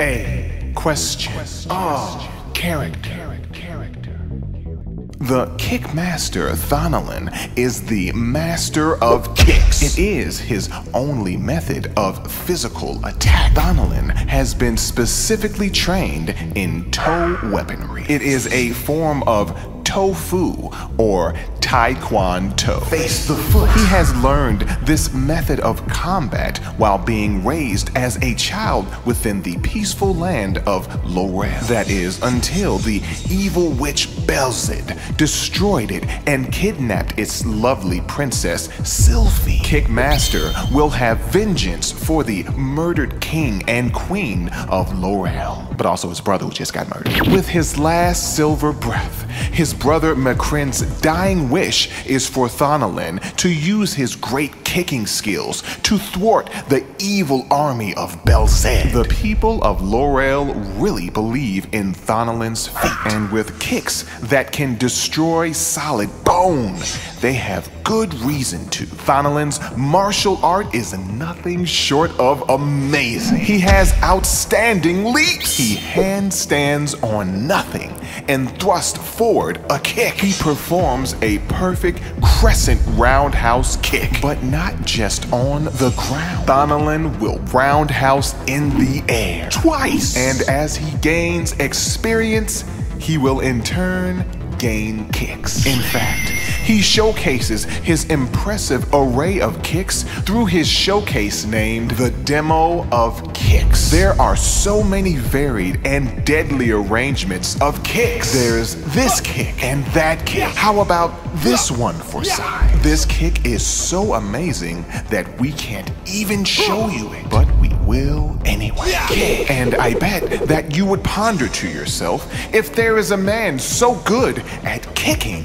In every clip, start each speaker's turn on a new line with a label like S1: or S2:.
S1: A question. Ah, character. The Kickmaster Thonolan is the master of kicks. It is his only method of physical attack. Thonolan has been specifically trained in toe weaponry. It is a form of tofu or taekwondo. Face the foot. He has learned this method of combat while being raised as a child within the peaceful land of Lorel. That is, until the evil witch Belzed destroyed it and kidnapped its lovely princess Silphee. Kickmaster will have vengeance for the murdered king and queen of Lorel, but also his brother who just got murdered. With his last silver breath, his brother Macren's dying wish is for Thonolan to use his great kicking skills to thwart the evil army of Belzed. The people of Lorel really believe in Thonolan's feet, and with kicks that can destroy solid bone, they have good reason to. Thonolan's martial art is nothing short of amazing. He has outstanding leaps. He handstands on nothing and thrusts forward a kick. He performs a perfect crescent roundhouse kick, but not just on the ground. Thonolan will roundhouse in the air twice, and as he gains experience, he will in turn gain kicks. In fact, he showcases his impressive array of kicks through his showcase named The Demo of Kicks. There are so many varied and deadly arrangements of kicks. There's this kick and that kick. How about this one for size? This kick is so amazing that we can't even show you it, but we will anyway. Kick. And I bet that you would ponder to yourself if there is a man so good at kicking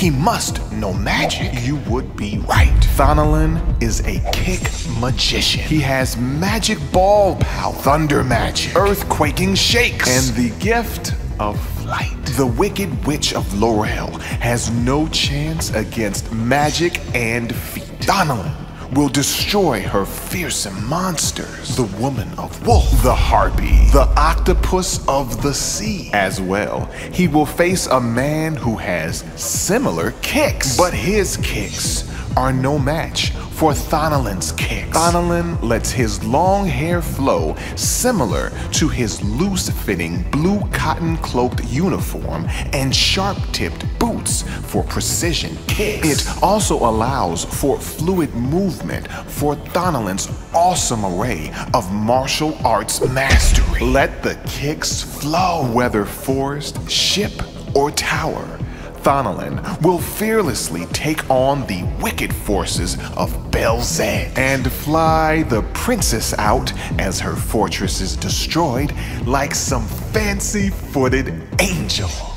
S1: he must know magic. You would be right. Thonolan is a kick magician. He has magic ball power, thunder magic, earthquaking shakes, and the gift of flight. The Wicked Witch of Lorel has no chance against magic and feet. Thonolan will destroy her fearsome monsters. The woman of wolf, the harpy, the octopus of the sea. As well, he will face a man who has similar kicks, but his kicks are no match for Thonolan's kicks. Thonolan lets his long hair flow similar to his loose-fitting blue cotton cloaked uniform and sharp-tipped boots for precision kicks. It also allows for fluid movement for Thonolan's awesome array of martial arts mastery. Let the kicks flow, whether forest, ship, or tower. Thonolan will fearlessly take on the wicked forces of Belzed and fly the princess out as her fortress is destroyed like some fancy-footed angel.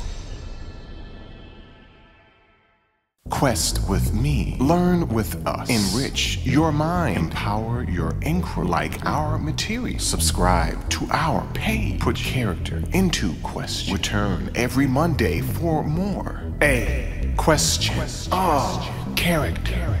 S1: Quest with me. Learn with us. Enrich your mind. Empower your inquiry like our material. Subscribe to our page. Put character into question. Return every Monday for more. A question. Ah, character.